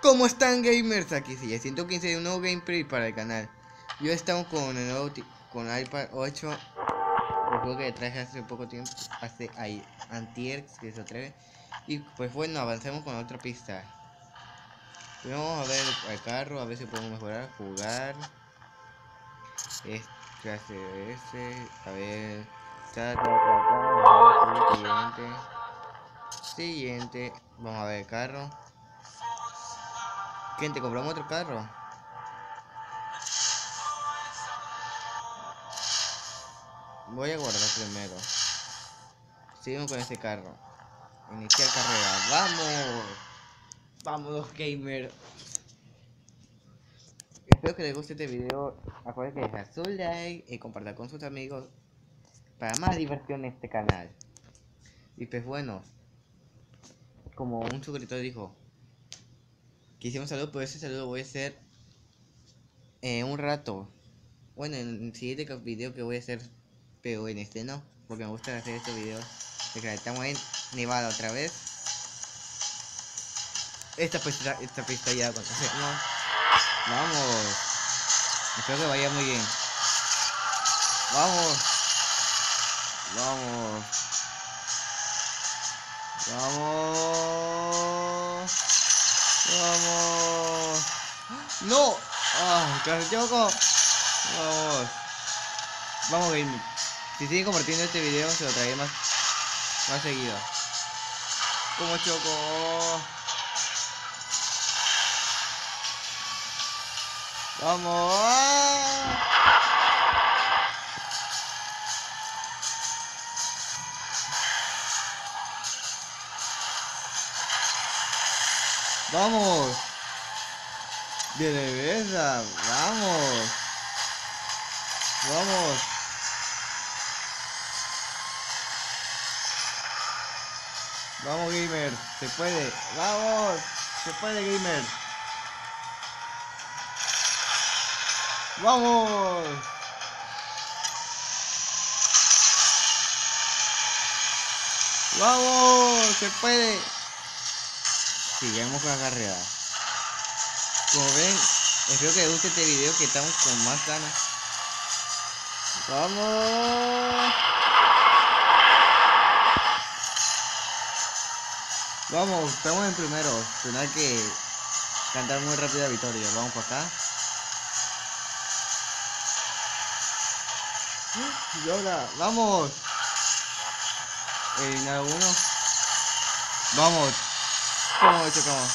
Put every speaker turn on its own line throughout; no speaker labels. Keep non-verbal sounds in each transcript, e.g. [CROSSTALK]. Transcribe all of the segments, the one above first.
¿Cómo están gamers? Aquí sí, 115 de un nuevo gameplay para el canal. Yo estamos con el nuevo con iPad 8. El juego que traje hace poco tiempo, hace ahí, antier, que se atreve. Y pues bueno, avancemos con otra pista. vamos a ver el carro, a ver si podemos mejorar, jugar. Este clase de ese, a ver. Siguiente. Siguiente. Vamos a ver el carro. ¿Quién te compramos otro carro? Voy a guardar primero. Seguimos con este carro. Iniciar carrera. ¡Vamos! ¡Vamos, gamer! Espero que les guste este video. Acuérdense que dejar su like y compartir con sus amigos para más diversión en este canal. Y pues bueno, como un suscriptor dijo, que hicimos saludo, pero ese saludo voy a hacer en un rato. Bueno, en el siguiente video que voy a hacer, pero en este no, porque me gusta hacer estos videos. Estamos en Nevada otra vez. Esta pista, esta pista ya conocemos. Vamos. Espero que vaya muy bien. Vamos. Vamos. Vamos. Vamos. No. Ah, casi choco. Vamos. Vamos, gaming. Si siguen compartiendo este video, se lo traeré más, más seguido. Como choco. Vamos. Vamos. De belleza. Vamos. Vamos. Vamos, gamer. Se puede. Vamos. Se puede, gamer. Vamos. Vamos. Se puede. Sigamos con la carrera. Como ven, espero que les guste este video que estamos con más ganas. ¡Vamos! Vamos, estamos en primero. Tener que cantar muy rápido la victoria. Vamos para acá. Y ahora, vamos. Eliminar uno. Vamos. ¿Cómo hecho cómo?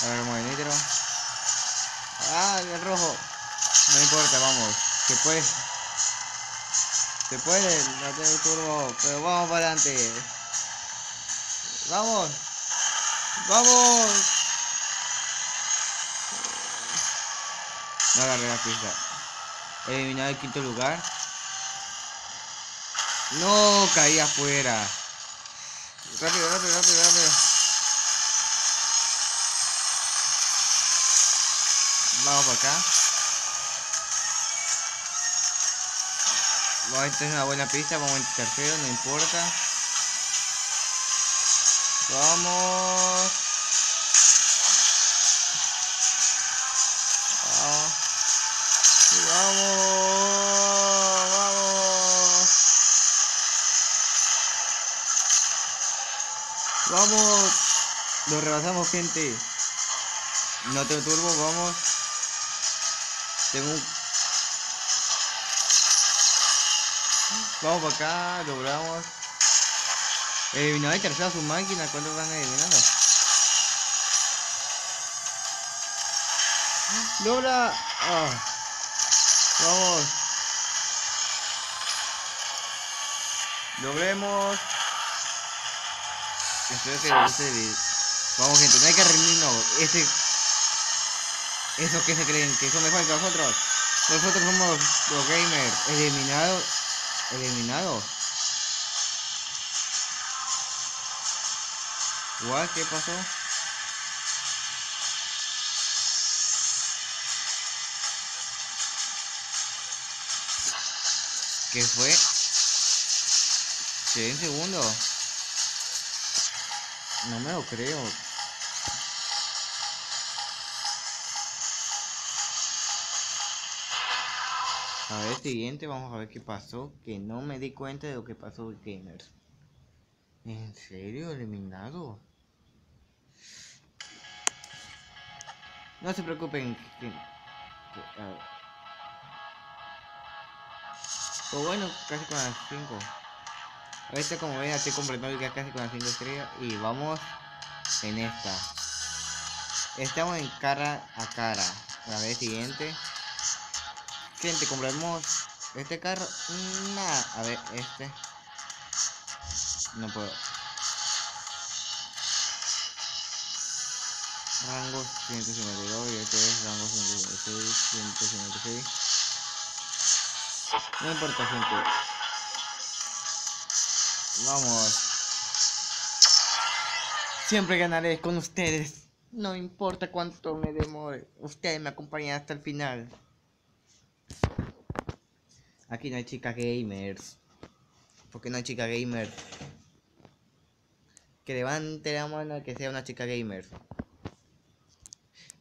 A ver, nitro. Ah, el rojo. No importa, vamos. Se puede. Se puede, no turbo, pero vamos para adelante. Vamos. Vamos. No agarré la pista. Eliminar el quinto lugar. No, caí afuera. Rápido, rápido, rápido, rápido. Vamos para acá. Vamos a tener una buena pista, vamos en tercero, no importa. Vamos. Lo rebasamos, gente. No tengo turbo, vamos. Tengo un... Vamos para acá, logramos. Eliminado y tercera su máquina, ¿cuántos van eliminando? Logra. Ah. Vamos. Logremos. Espero que este Vamos gente, no hay que rendirnos. Ese. Eso que se creen, que son mejores que nosotros. Nosotros somos los gamers. Eliminados. Eliminados. What? ¿Qué pasó? ¿Qué fue? ¿Qué en segundo? No me lo creo. A ver, siguiente, vamos a ver qué pasó. Que no me di cuenta de lo que pasó gamers. ¿En serio? ¿Eliminado? No se preocupen. Que, pues bueno, casi con las 5. Ahorita como ven, estoy completando ya casi con las 5 estrellas. Y vamos en esta. Estamos en cara a cara. La vez siguiente. Gente, compramos este carro. Nada. A ver, este. No puedo. Rango 152 y este es rango 156, 156. No importa, gente. Vamos. Siempre ganaré con ustedes. No importa cuánto me demore. Ustedes me acompañan hasta el final. Aquí no hay chicas gamers. Porque no hay chica gamer. Que levante la mano que sea una chica gamer.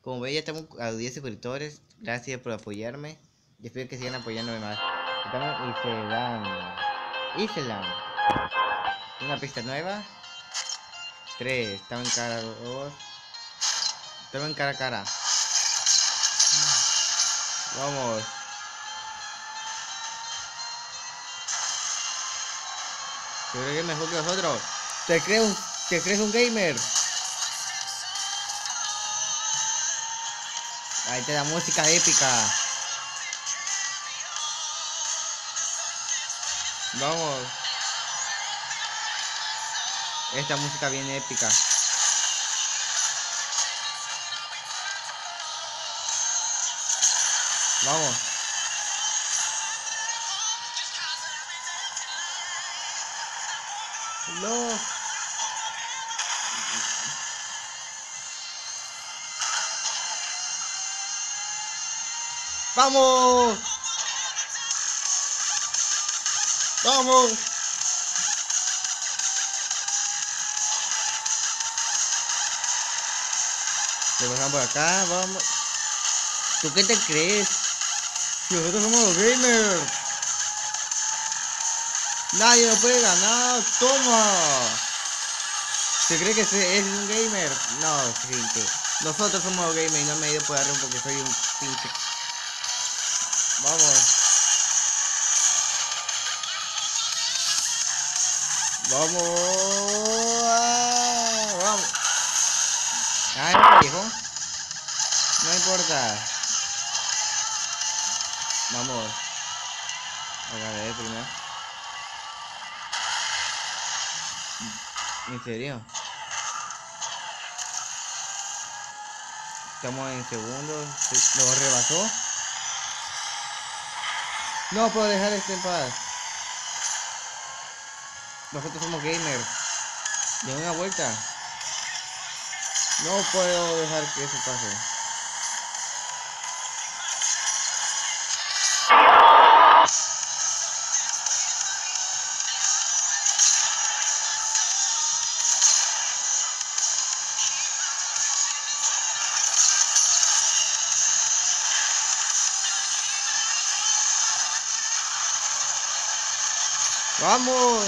Como veis ya estamos a 10 suscriptores. Gracias por apoyarme. Y espero que sigan apoyándome más. Estamos Island. Island. Una pista nueva. 3. Estamos en cara 2. Estamos en cara a cara. Vamos. Yo creo que mejor que nosotros. ¿Te crees un, te crees un gamer? Ahí te da música épica. Vamos. Esta música viene épica. Vamos. No. ¡Vamos! ¡Vamos! Le pasamos por acá, vamos. ¿Tú qué te crees? Nosotros somos los gamers. Nadie nos puede ganar. Toma. ¿Se cree que es un gamer? No, gente. Nosotros somos gamers y no me he ido por darle porque soy un pinche. Vamos. Vamos. Vamos. Ah, viejo. No importa. Vamos. A ver primero. ¿En serio? Estamos en segundo. ¿Lo rebasó? No puedo dejar este en paz. Nosotros somos gamers. De una vuelta. No puedo dejar que eso pase. ¡Vamos!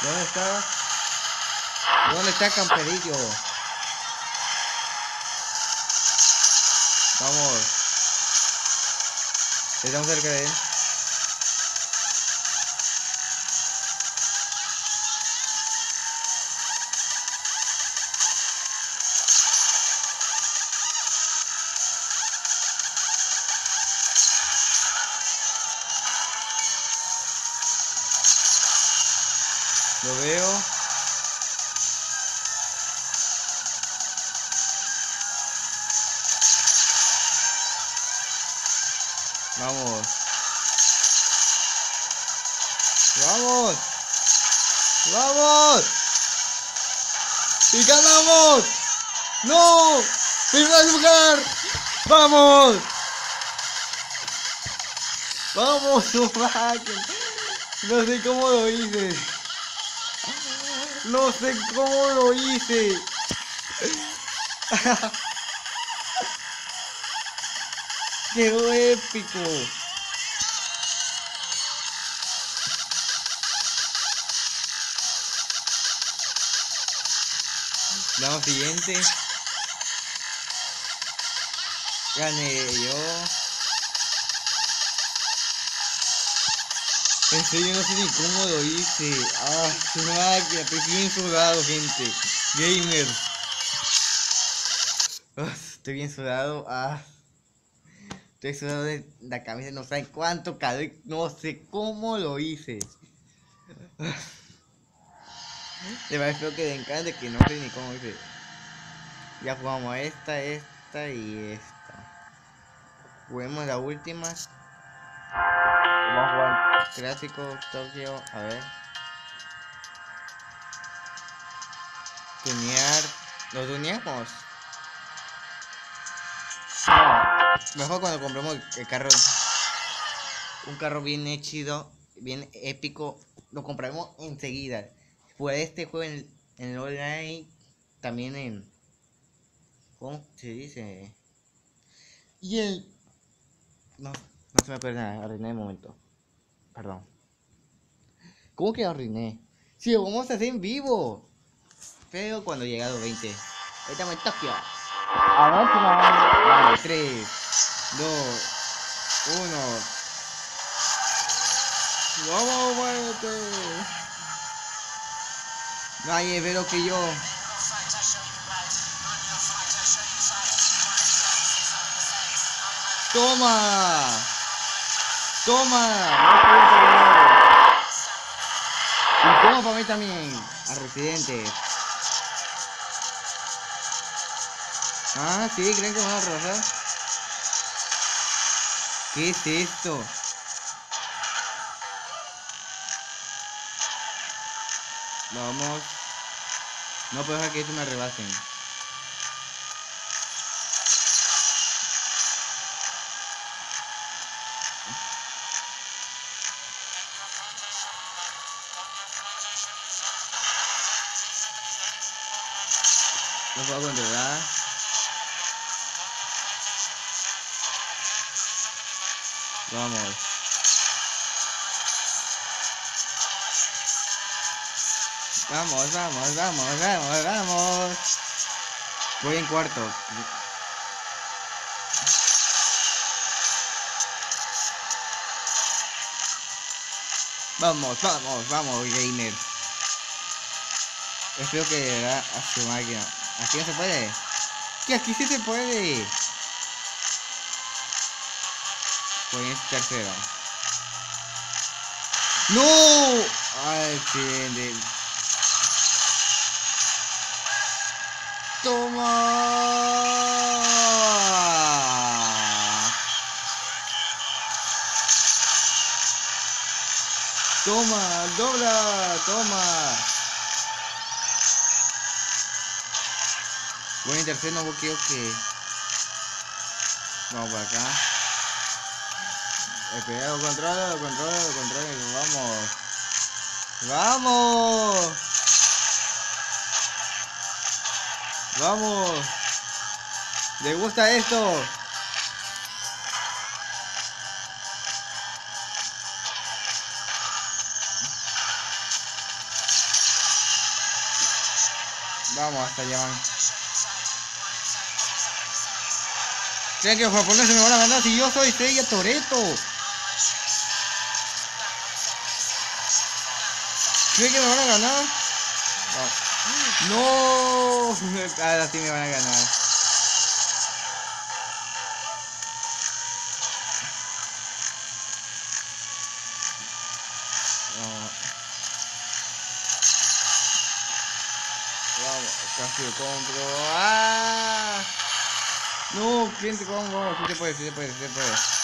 ¿Dónde está? ¿Dónde está Camperillo? Vamos. Estamos cerca de él. Lo veo. Vamos. Vamos. Vamos. ¡Y ganamos! ¡No! ¡Primer lugar! ¡Vamos! ¡Vamos, máquina! No sé cómo lo hice. No sé cómo lo hice. [LAUGHS] Quedó épico. Vamos siguiente. Gané yo. En serio no sé ni cómo lo hice. Ah, su máquina, estoy bien sudado, gente. Gamer. Ah, estoy bien sudado. Ah. Estoy sudado de la camisa, no sé cuánto calor, no sé cómo lo hice. Verdad espero que le encante que no sé ni cómo hice. Ya jugamos esta, esta y esta. Juguemos la última. Vamos a jugar clásico Tokio. A ver. Tunear. ¿Lo tuneamos? Mejor cuando compremos el carro. Un carro bien hechido. Bien épico. Lo compraremos enseguida. Pues este juego en, en el online. También en. ¿Cómo se dice? Y el. No, no se me puede nada. Arruiné el momento. Perdón. ¿Cómo que arruiné? Si lo vamos a hacer en vivo. Pero cuando llegue a los 20. Ahí estamos en Tokio. A ver si me Vale, 3, 2, 1. ¡Vamos, muévete! Nadie ve lo que yo. ¡Toma! ¡Toma! Y toma para mí también, a Residente. Ah, sí, creen que van a arrasar. ¿Qué es esto? Vamos. No puedo dejar que esto me rebasen. No puedo controlar. Vamos. Vamos, vamos, vamos, vamos. Voy en cuarto. Vamos, vamos, vamos, gamer. Espero que le a su máquina. Aquí no se puede. Que aquí sí se puede. En tercero. ¡No! Ay, accidente. Toma. Toma, dobla, toma. Voy en tercero, no quiero que. Vamos para acá. Espera, lo controlo, lo controlo, lo controlo. Vamos. Vamos. Vamos. ¿Le gusta esto? Vamos, hasta allá van. ¿Creen que los japoneses me van a ganar si yo soy Seiya Toreto? ¿Creen que me van a ganar? No. no. [LAUGHS] Ahora sí me van a ganar. No. Vamos, casi lo compro. ¡Ah! No, cliente combo. Sí se puede, sí se puede, sí se puede.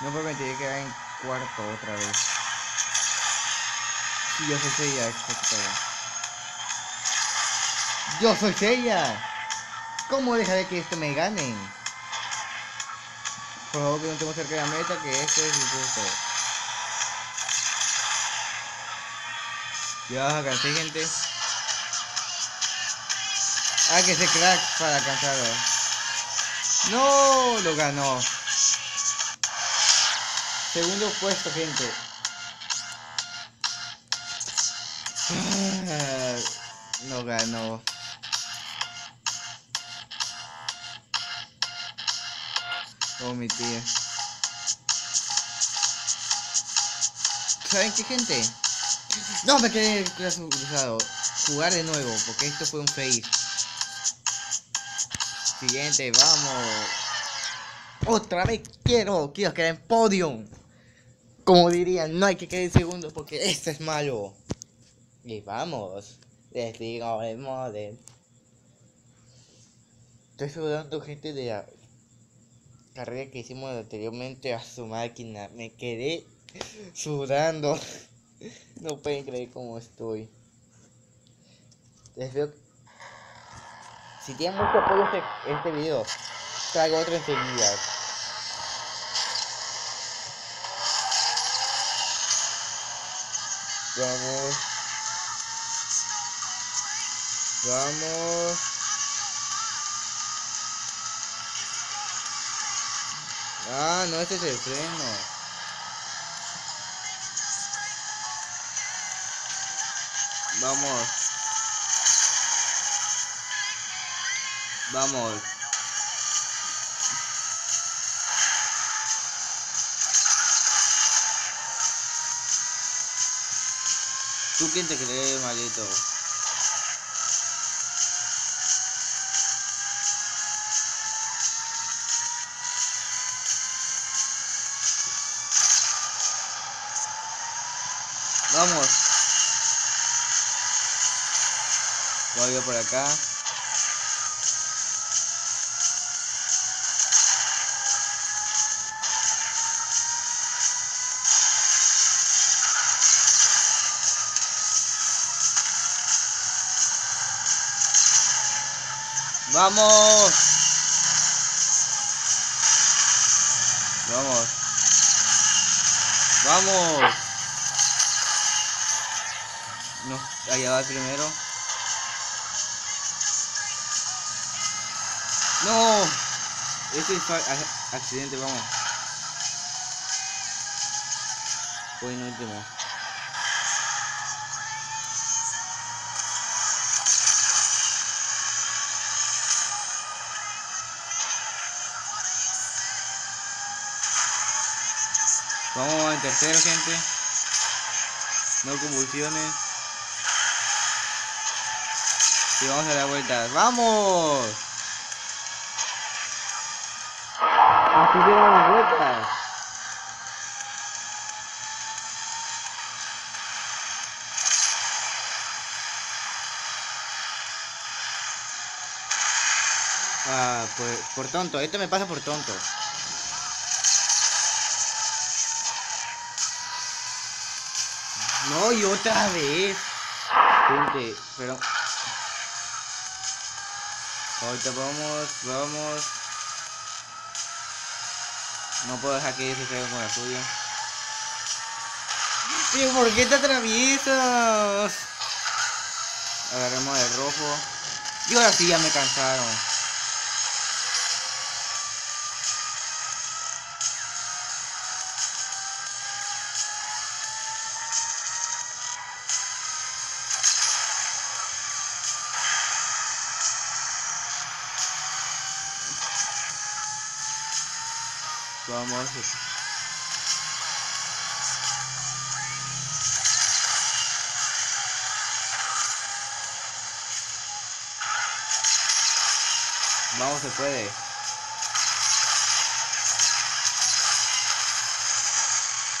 No permitiré quedar en cuarto otra vez. Sí, yo soy Seiya, Yo soy Seiya. ¿Cómo dejaré que esto me ganen? Por favor que no tengo cerca de la meta, que este es injusto. Ya alcancé gente. Ah, que se crack para alcanzarlo. No, lo ganó. Segundo puesto, gente. Ah, no ganó. Oh, mi tía. ¿Saben qué, gente? No, me quedé cruzado. Jugar de nuevo, porque esto fue un face. Siguiente, vamos. Otra vez quiero, quiero quedar en podium. Como dirían, no hay que quedar en segundo porque este es malo. Y vamos. Les digo el model. Estoy sudando gente de la carrera que hicimos anteriormente a su máquina. Me quedé sudando. [LAUGHS] No pueden creer cómo estoy. Les veo. Si tienen mucho apoyo este, este video, traigo otro enseguida. Vamos. Vamos. Ah, no, este es el freno. Vamos. Vamos. ¿Tú quién te crees, maldito? Vamos. Voy a por acá. Vamos. Vamos. Vamos. No, allá va primero. No. Este es accidente, vamos. Fue en Vamos en tercero, gente. No convulsiones. Y vamos a dar vueltas. ¡Vamos! Así que damos vueltas. Ah, pues por tonto. Esto me pasa por tonto. No, y otra vez. Gente, pero... Ahorita vamos, vamos. No puedo dejar que se caiga con la suya. ¿Y por qué te atraviesas? Agarremos el rojo. Y ahora sí ya me cansaron. Vamos. Vamos, se puede.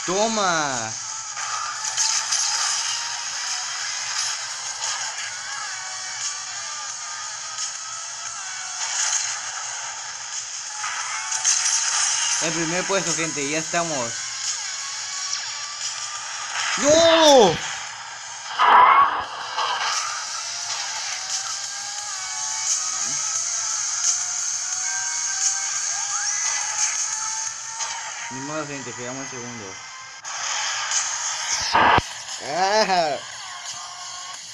Toma. En primer puesto, gente, ya estamos. ¡No! Ni modo, gente, quedamos en segundo. Ah,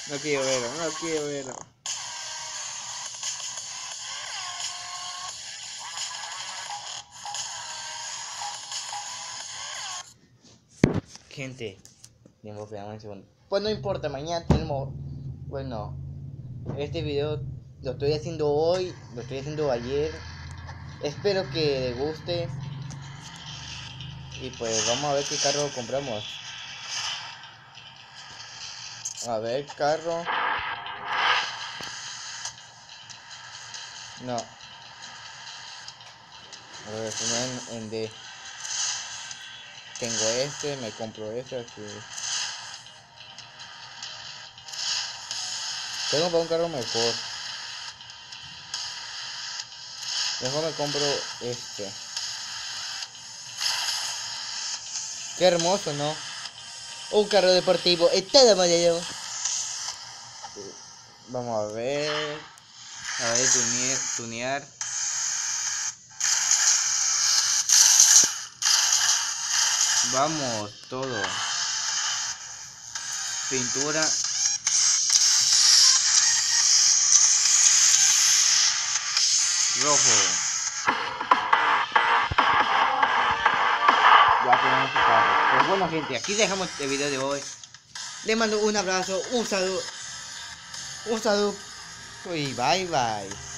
no quiero verlo, no quiero verlo. Pues no importa, mañana tenemos. Bueno, este video lo estoy haciendo hoy, lo estoy haciendo ayer. Espero que les guste. Y pues vamos a ver qué carro compramos. A ver, carro. No. A ver, en, en D. Tengo este, me compro este aquí. Tengo para un carro mejor. Mejor me compro este. Qué hermoso, ¿no? Un carro deportivo. Está de. Vamos a ver. A ver, tunear. tunear. Vamos, todo. Pintura. Rojo. Ya tenemos el carro. Pues bueno gente, aquí dejamos el video de hoy. Les mando un abrazo, un saludo. Un saludo. Y bye bye.